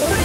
What?